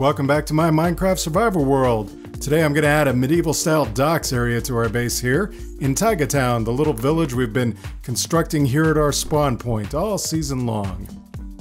welcome back to my Minecraft survival world. Today I'm going to add a medieval style docks area to our base here in Taiga Town, the little village we've been constructing here at our spawn point all season long.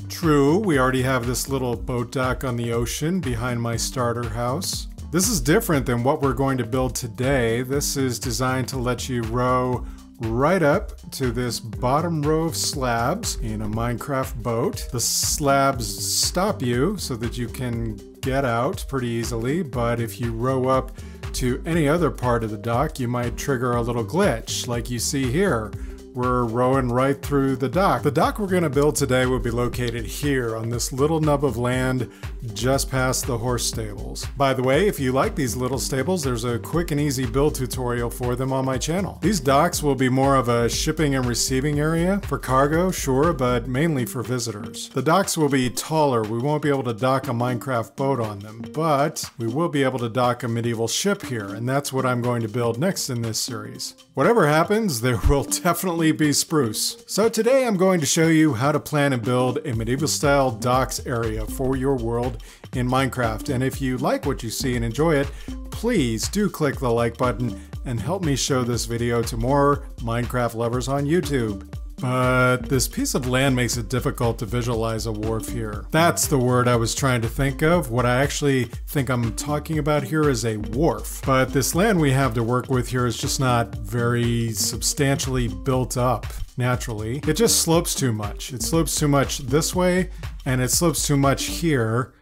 True, we already have this little boat dock on the ocean behind my starter house. This is different than what we're going to build today. This is designed to let you row right up to this bottom row of slabs in a Minecraft boat. The slabs stop you so that you can get out pretty easily, but if you row up to any other part of the dock, you might trigger a little glitch like you see here we're rowing right through the dock. The dock we're going to build today will be located here on this little nub of land just past the horse stables. By the way, if you like these little stables, there's a quick and easy build tutorial for them on my channel. These docks will be more of a shipping and receiving area for cargo, sure, but mainly for visitors. The docks will be taller. We won't be able to dock a Minecraft boat on them, but we will be able to dock a medieval ship here, and that's what I'm going to build next in this series. Whatever happens, there will definitely be spruce. So today I'm going to show you how to plan and build a medieval style docks area for your world in Minecraft. And if you like what you see and enjoy it, please do click the like button and help me show this video to more Minecraft lovers on YouTube. But this piece of land makes it difficult to visualize a wharf here. That's the word I was trying to think of. What I actually think I'm talking about here is a wharf. But this land we have to work with here is just not very substantially built up naturally. It just slopes too much. It slopes too much this way, and it slopes too much here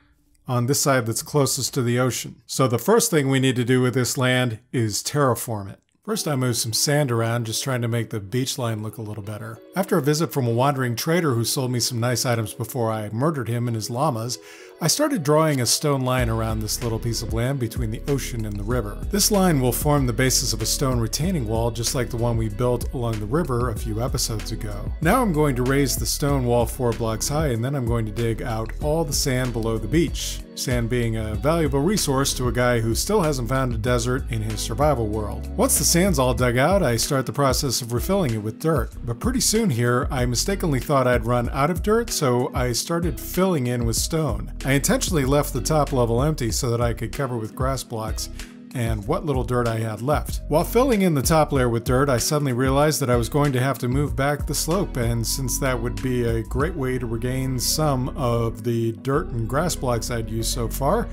on this side that's closest to the ocean. So the first thing we need to do with this land is terraform it. First I moved some sand around, just trying to make the beach line look a little better. After a visit from a wandering trader who sold me some nice items before I murdered him and his llamas, I started drawing a stone line around this little piece of land between the ocean and the river. This line will form the basis of a stone retaining wall just like the one we built along the river a few episodes ago. Now I'm going to raise the stone wall four blocks high and then I'm going to dig out all the sand below the beach. Sand being a valuable resource to a guy who still hasn't found a desert in his survival world. Once the sand's all dug out, I start the process of refilling it with dirt. But pretty soon here, I mistakenly thought I'd run out of dirt, so I started filling in with stone. I intentionally left the top level empty so that I could cover with grass blocks and what little dirt I had left. While filling in the top layer with dirt, I suddenly realized that I was going to have to move back the slope, and since that would be a great way to regain some of the dirt and grass blocks I'd used so far,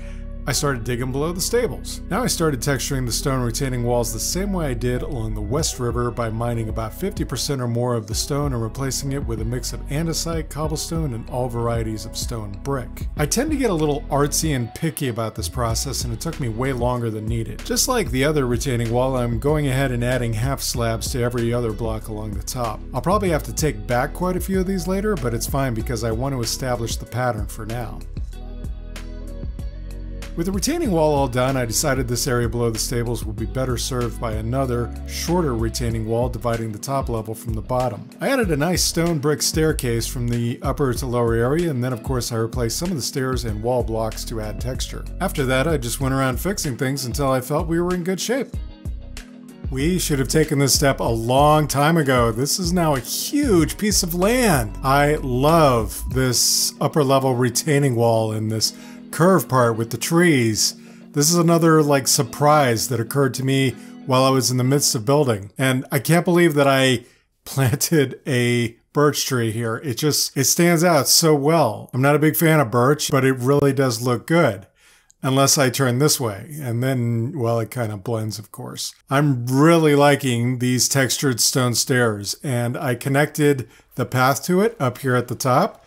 I started digging below the stables. Now I started texturing the stone retaining walls the same way I did along the West River by mining about 50% or more of the stone and replacing it with a mix of andesite, cobblestone, and all varieties of stone brick. I tend to get a little artsy and picky about this process and it took me way longer than needed. Just like the other retaining wall, I'm going ahead and adding half slabs to every other block along the top. I'll probably have to take back quite a few of these later, but it's fine because I want to establish the pattern for now. With the retaining wall all done, I decided this area below the stables would be better served by another, shorter retaining wall dividing the top level from the bottom. I added a nice stone brick staircase from the upper to lower area, and then of course I replaced some of the stairs and wall blocks to add texture. After that, I just went around fixing things until I felt we were in good shape. We should have taken this step a long time ago. This is now a huge piece of land. I love this upper level retaining wall in this curve part with the trees. This is another like surprise that occurred to me while I was in the midst of building. And I can't believe that I planted a birch tree here. It just, it stands out so well. I'm not a big fan of birch, but it really does look good. Unless I turn this way. And then, well, it kind of blends, of course. I'm really liking these textured stone stairs. And I connected the path to it up here at the top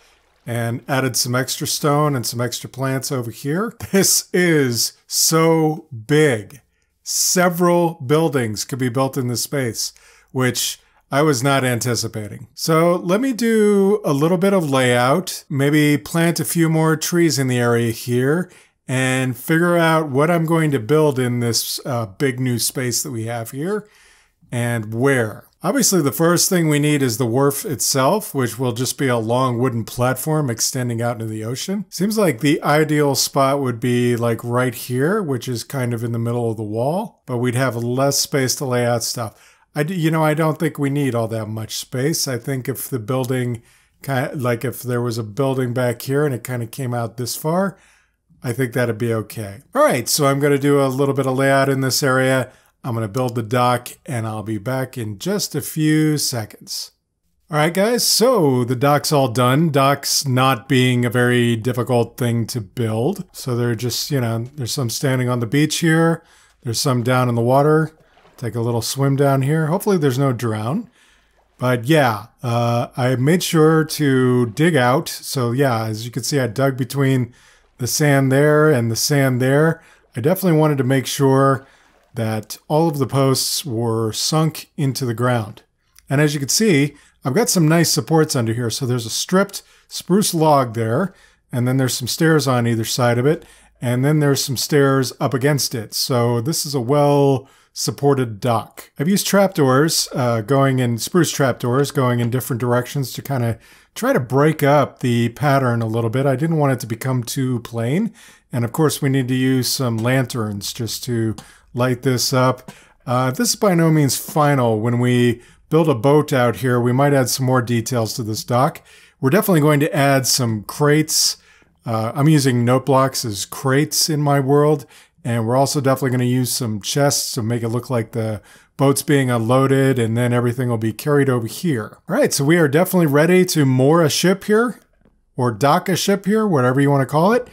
and added some extra stone and some extra plants over here. This is so big. Several buildings could be built in this space, which I was not anticipating. So let me do a little bit of layout, maybe plant a few more trees in the area here and figure out what I'm going to build in this uh, big new space that we have here and where. Obviously, the first thing we need is the wharf itself, which will just be a long wooden platform extending out into the ocean. Seems like the ideal spot would be like right here, which is kind of in the middle of the wall, but we'd have less space to lay out stuff. I, you know, I don't think we need all that much space. I think if the building kind of like if there was a building back here and it kind of came out this far, I think that'd be okay. All right, so I'm going to do a little bit of layout in this area. I'm going to build the dock and I'll be back in just a few seconds. All right, guys, so the dock's all done. Docks not being a very difficult thing to build. So they're just, you know, there's some standing on the beach here. There's some down in the water. Take a little swim down here. Hopefully there's no drown. But yeah, uh, I made sure to dig out. So yeah, as you can see, I dug between the sand there and the sand there. I definitely wanted to make sure that all of the posts were sunk into the ground. And as you can see, I've got some nice supports under here. So there's a stripped spruce log there, and then there's some stairs on either side of it, and then there's some stairs up against it. So this is a well supported dock. I've used trapdoors uh, going in spruce trapdoors going in different directions to kind of try to break up the pattern a little bit. I didn't want it to become too plain. And of course, we need to use some lanterns just to light this up. Uh, this is by no means final. When we build a boat out here, we might add some more details to this dock. We're definitely going to add some crates. Uh, I'm using note blocks as crates in my world. And we're also definitely going to use some chests to make it look like the boat's being unloaded and then everything will be carried over here. All right, so we are definitely ready to moor a ship here or dock a ship here, whatever you want to call it.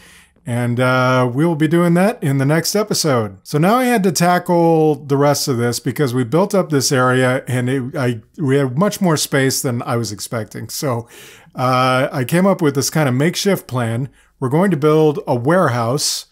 And uh, we will be doing that in the next episode. So now I had to tackle the rest of this because we built up this area and it, I we had much more space than I was expecting. So uh, I came up with this kind of makeshift plan. We're going to build a warehouse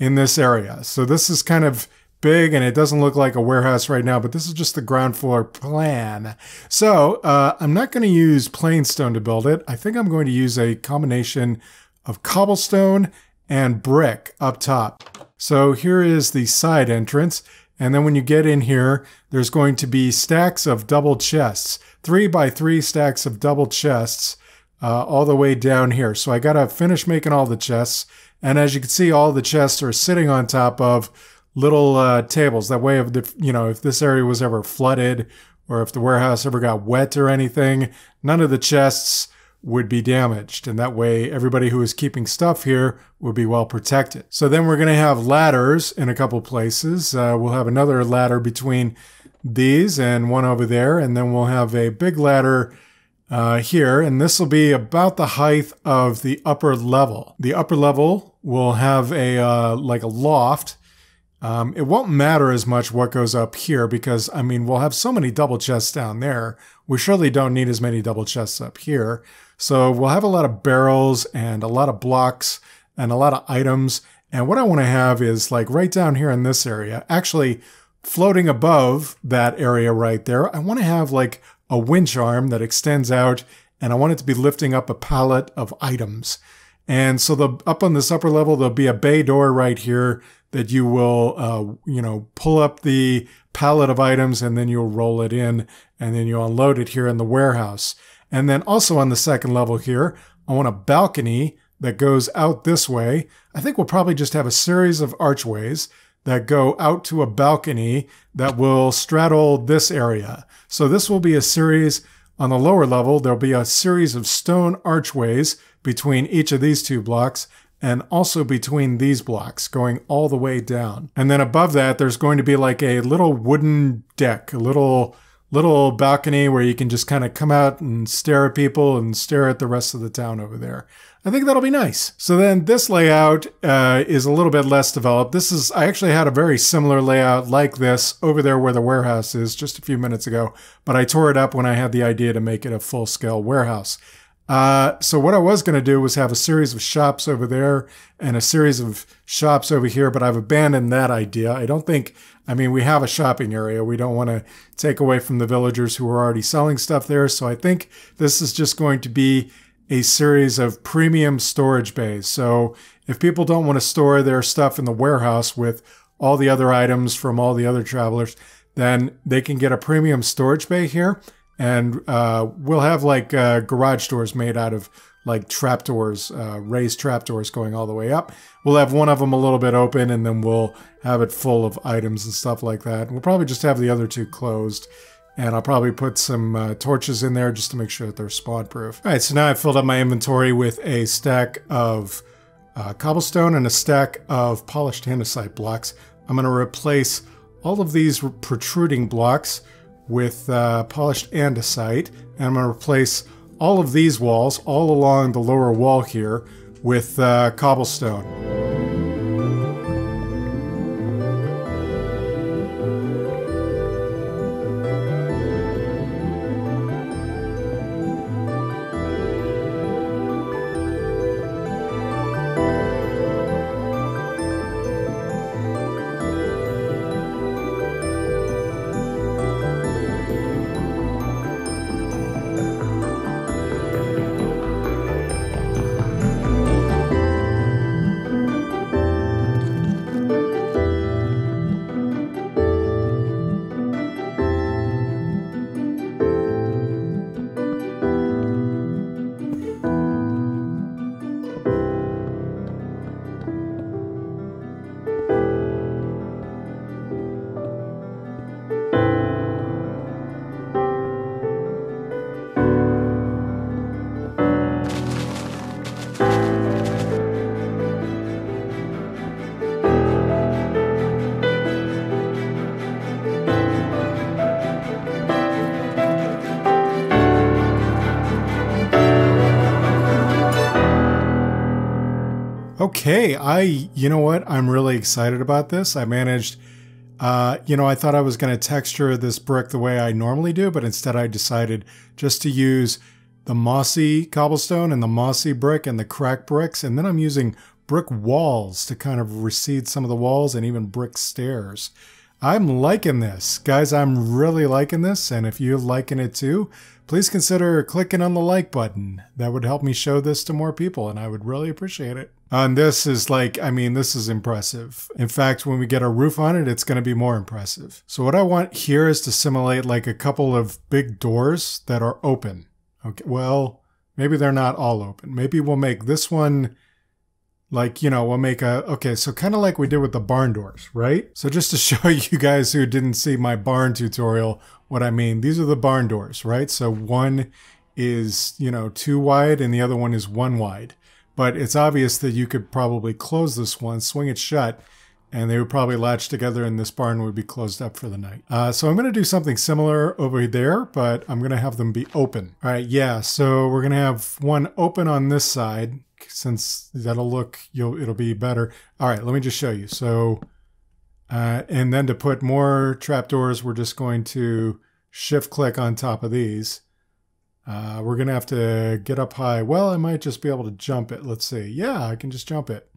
in this area. So this is kind of big and it doesn't look like a warehouse right now, but this is just the ground floor plan. So uh, I'm not going to use plain stone to build it. I think I'm going to use a combination of cobblestone and brick up top. So here is the side entrance. And then when you get in here, there's going to be stacks of double chests, three by three stacks of double chests uh, all the way down here. So I got to finish making all the chests. And as you can see, all the chests are sitting on top of little uh, tables. That way, if the, you know, if this area was ever flooded or if the warehouse ever got wet or anything, none of the chests would be damaged. And that way, everybody who is keeping stuff here would be well protected. So then we're going to have ladders in a couple places. Uh, we'll have another ladder between these and one over there. And then we'll have a big ladder uh, here. And this will be about the height of the upper level. The upper level will have a uh, like a loft. Um, it won't matter as much what goes up here because, I mean, we'll have so many double chests down there. We surely don't need as many double chests up here. So we'll have a lot of barrels and a lot of blocks and a lot of items. And what I want to have is like right down here in this area, actually floating above that area right there, I want to have like a winch arm that extends out and I want it to be lifting up a pallet of items. And so the up on this upper level, there'll be a bay door right here that you will, uh, you know, pull up the pallet of items and then you'll roll it in and then you'll unload it here in the warehouse. And then also on the second level here, I want a balcony that goes out this way. I think we'll probably just have a series of archways that go out to a balcony that will straddle this area. So this will be a series on the lower level. There'll be a series of stone archways between each of these two blocks and also between these blocks going all the way down. And then above that, there's going to be like a little wooden deck, a little little balcony where you can just kind of come out and stare at people and stare at the rest of the town over there. I think that'll be nice. So then this layout uh, is a little bit less developed. This is, I actually had a very similar layout like this over there where the warehouse is just a few minutes ago, but I tore it up when I had the idea to make it a full scale warehouse. Uh, so what I was going to do was have a series of shops over there and a series of shops over here, but I've abandoned that idea. I don't think, I mean, we have a shopping area. We don't want to take away from the villagers who are already selling stuff there. So I think this is just going to be a series of premium storage bays. So if people don't want to store their stuff in the warehouse with all the other items from all the other travelers, then they can get a premium storage bay here and uh, we'll have like uh, garage doors made out of like trapdoors, uh, raised trapdoors going all the way up. We'll have one of them a little bit open, and then we'll have it full of items and stuff like that. We'll probably just have the other two closed. And I'll probably put some uh, torches in there just to make sure that they're spawn proof. All right, so now I've filled up my inventory with a stack of uh, cobblestone and a stack of polished andesite blocks. I'm going to replace all of these protruding blocks with uh, polished andesite, and I'm going to replace all of these walls, all along the lower wall here, with uh, cobblestone. Okay, I, you know what? I'm really excited about this. I managed, uh, you know, I thought I was going to texture this brick the way I normally do, but instead I decided just to use the mossy cobblestone and the mossy brick and the crack bricks. And then I'm using brick walls to kind of recede some of the walls and even brick stairs. I'm liking this. Guys, I'm really liking this. And if you're liking it too, please consider clicking on the like button. That would help me show this to more people and I would really appreciate it. And this is like, I mean, this is impressive. In fact, when we get a roof on it, it's going to be more impressive. So what I want here is to simulate like a couple of big doors that are open. Okay, well, maybe they're not all open. Maybe we'll make this one like, you know, we'll make a, okay, so kind of like we did with the barn doors, right? So just to show you guys who didn't see my barn tutorial, what I mean, these are the barn doors, right? So one is, you know, two wide and the other one is one wide. But it's obvious that you could probably close this one, swing it shut, and they would probably latch together and this barn would be closed up for the night. Uh, so I'm going to do something similar over there, but I'm going to have them be open. All right, yeah, so we're going to have one open on this side since that'll look, you'll, it'll be better. All right, let me just show you. So, uh, and then to put more trapdoors, we're just going to shift click on top of these. Uh, we're going to have to get up high. Well, I might just be able to jump it. Let's see. Yeah, I can just jump it.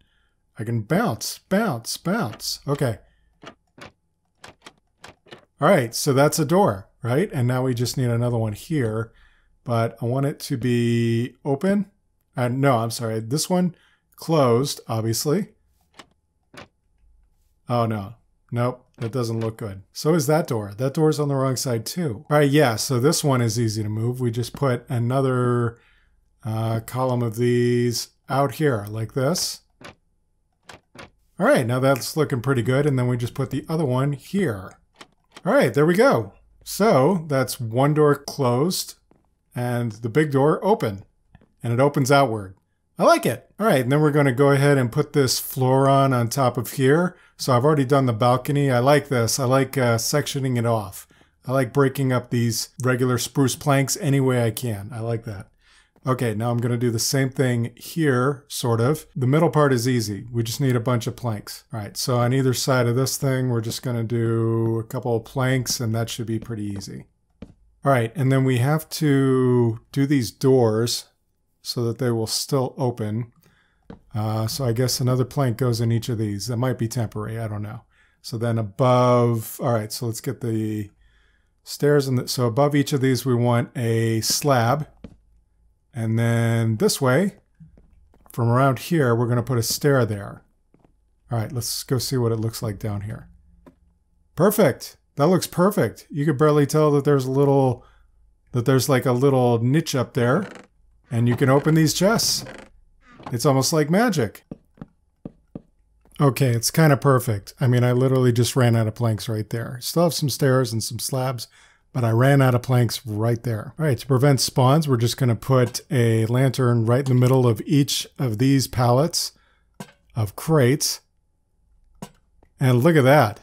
I can bounce, bounce, bounce. Okay. All right, so that's a door, right? And now we just need another one here, but I want it to be open. And no, I'm sorry. This one closed, obviously. Oh, no. Nope, that doesn't look good. So is that door. That door's on the wrong side too. All right, yeah, so this one is easy to move. We just put another uh, column of these out here like this. All right, now that's looking pretty good. And then we just put the other one here. All right, there we go. So that's one door closed and the big door open and it opens outward. I like it. All right, and then we're going to go ahead and put this floor on on top of here. So I've already done the balcony. I like this. I like uh, sectioning it off. I like breaking up these regular spruce planks any way I can. I like that. Okay, now I'm going to do the same thing here, sort of. The middle part is easy. We just need a bunch of planks. All right, so on either side of this thing, we're just going to do a couple of planks, and that should be pretty easy. All right, and then we have to do these doors so that they will still open. Uh, so I guess another plank goes in each of these. That might be temporary. I don't know. So then above, all right, so let's get the stairs. The, so above each of these, we want a slab. And then this way, from around here, we're going to put a stair there. All right, let's go see what it looks like down here. Perfect. That looks perfect. You could barely tell that there's a little, that there's like a little niche up there. And you can open these chests. It's almost like magic. Okay, it's kind of perfect. I mean, I literally just ran out of planks right there. Still have some stairs and some slabs, but I ran out of planks right there. All right, to prevent spawns, we're just going to put a lantern right in the middle of each of these pallets. of crates. And look at that.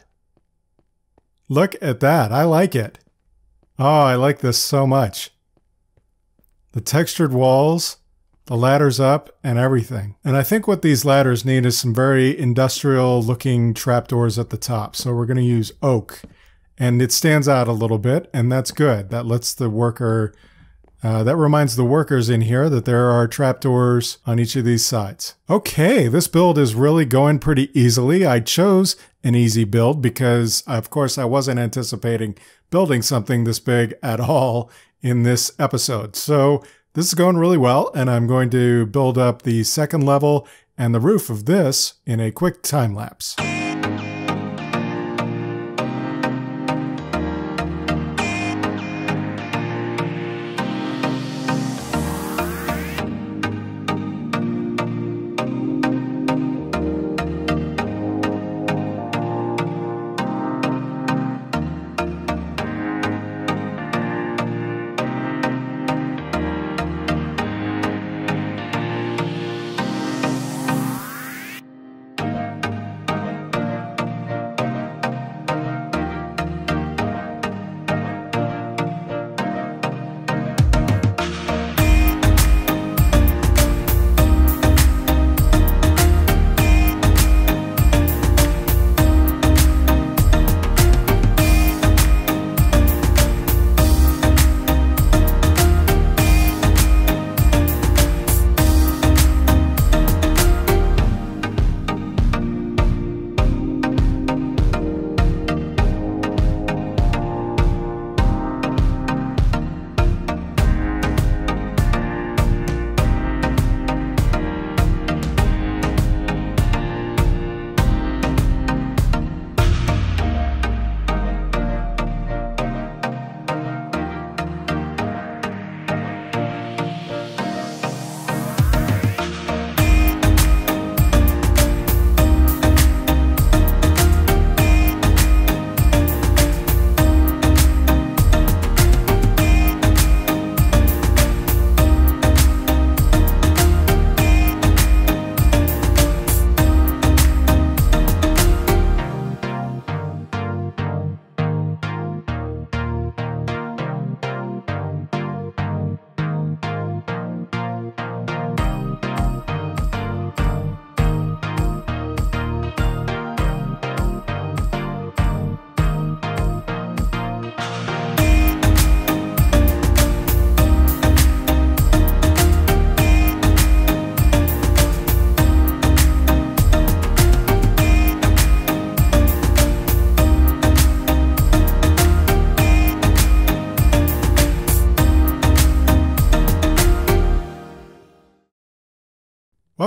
Look at that. I like it. Oh, I like this so much. The textured walls, the ladders up, and everything. And I think what these ladders need is some very industrial looking trapdoors at the top. So we're going to use oak. And it stands out a little bit, and that's good. That lets the worker uh, that reminds the workers in here that there are trapdoors on each of these sides. Okay, this build is really going pretty easily. I chose an easy build because, of course, I wasn't anticipating building something this big at all in this episode. So this is going really well, and I'm going to build up the second level and the roof of this in a quick time lapse.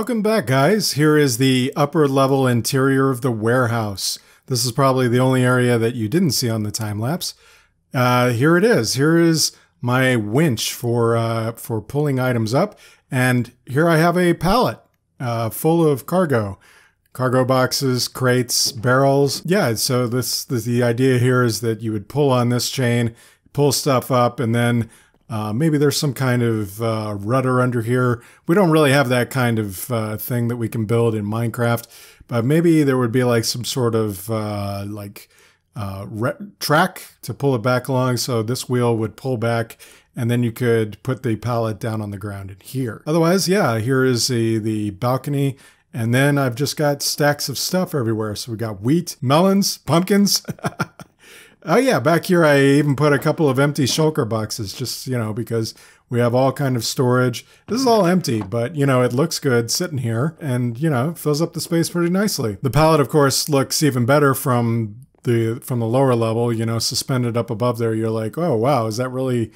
Welcome back, guys. Here is the upper level interior of the warehouse. This is probably the only area that you didn't see on the time lapse. Uh, here it is. Here is my winch for uh, for pulling items up, and here I have a pallet uh, full of cargo, cargo boxes, crates, barrels. Yeah. So this, this the idea here is that you would pull on this chain, pull stuff up, and then uh, maybe there's some kind of uh, rudder under here. We don't really have that kind of uh, thing that we can build in Minecraft, but maybe there would be like some sort of uh, like uh, track to pull it back along. So this wheel would pull back and then you could put the pallet down on the ground in here. Otherwise, yeah, here is the, the balcony. And then I've just got stacks of stuff everywhere. So we got wheat, melons, pumpkins. Oh yeah, back here I even put a couple of empty shulker boxes just, you know, because we have all kind of storage. This is all empty, but you know, it looks good sitting here and, you know, fills up the space pretty nicely. The pallet of course looks even better from the from the lower level, you know, suspended up above there. You're like, "Oh, wow, is that really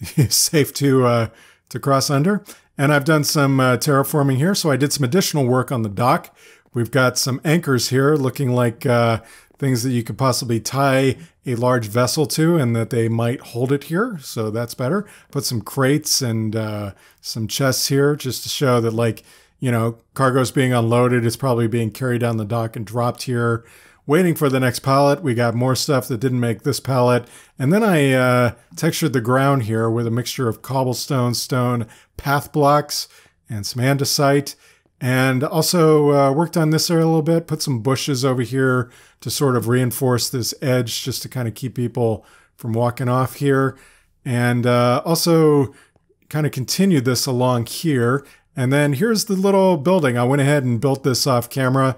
safe to uh to cross under?" And I've done some uh, terraforming here, so I did some additional work on the dock. We've got some anchors here looking like uh, things that you could possibly tie a large vessel to and that they might hold it here. So that's better. Put some crates and uh, some chests here just to show that like, you know, cargo's being unloaded. It's probably being carried down the dock and dropped here. Waiting for the next pallet. We got more stuff that didn't make this pallet. And then I uh, textured the ground here with a mixture of cobblestone, stone, path blocks, and some andesite. And also uh, worked on this area a little bit, put some bushes over here to sort of reinforce this edge just to kind of keep people from walking off here. And uh, also kind of continued this along here. And then here's the little building. I went ahead and built this off camera.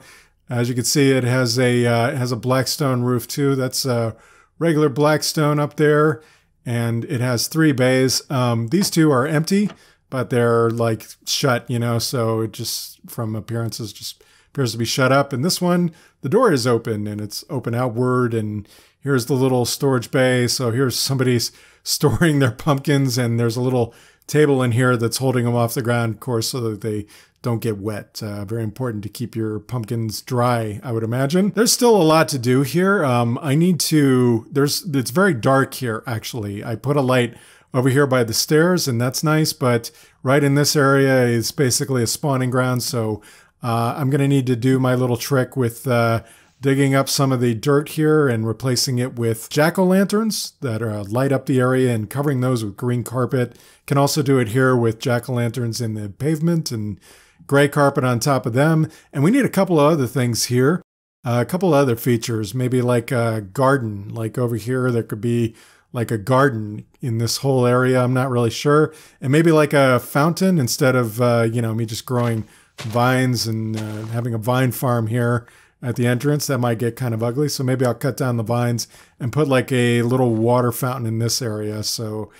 As you can see, it has a uh, has a blackstone roof too. That's a regular blackstone up there, and it has three bays. Um, these two are empty, but they're like shut, you know. So it just from appearances just appears to be shut up. And this one, the door is open and it's open outward. And here's the little storage bay. So here's somebody's storing their pumpkins, and there's a little table in here that's holding them off the ground, of course, so that they don't get wet. Uh, very important to keep your pumpkins dry, I would imagine. There's still a lot to do here. Um, I need to, there's, it's very dark here, actually. I put a light over here by the stairs, and that's nice, but right in this area is basically a spawning ground, so uh, I'm going to need to do my little trick with uh, digging up some of the dirt here and replacing it with jack-o'-lanterns that uh, light up the area and covering those with green carpet. Can also do it here with jack-o'-lanterns in the pavement and gray carpet on top of them. And we need a couple of other things here. Uh, a couple other features, maybe like a garden, like over here, there could be like a garden in this whole area. I'm not really sure. And maybe like a fountain instead of, uh, you know, me just growing vines and uh, having a vine farm here at the entrance. That might get kind of ugly. So maybe I'll cut down the vines and put like a little water fountain in this area. So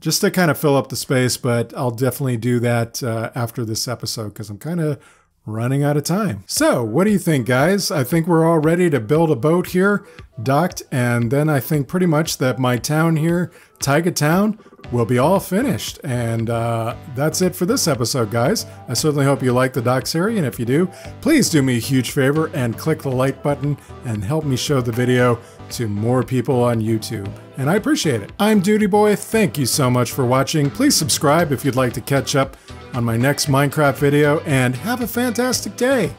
just to kind of fill up the space, but I'll definitely do that uh, after this episode because I'm kind of running out of time. So, what do you think, guys? I think we're all ready to build a boat here, docked, and then I think pretty much that my town here, Taiga Town, will be all finished. And uh, that's it for this episode, guys. I certainly hope you like the dock series, and if you do, please do me a huge favor and click the like button and help me show the video to more people on YouTube. And I appreciate it. I'm dudieboy. Thank you so much for watching. Please subscribe if you'd like to catch up on my next Minecraft video, and have a fantastic day!